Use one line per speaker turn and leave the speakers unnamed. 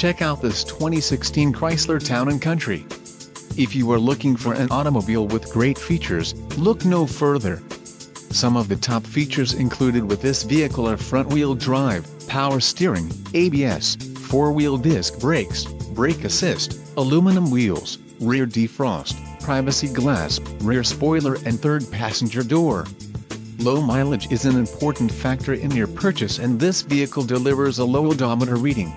Check out this 2016 Chrysler Town & Country. If you are looking for an automobile with great features, look no further. Some of the top features included with this vehicle are front-wheel drive, power steering, ABS, four-wheel disc brakes, brake assist, aluminum wheels, rear defrost, privacy glass, rear spoiler and third passenger door. Low mileage is an important factor in your purchase and this vehicle delivers a low odometer reading.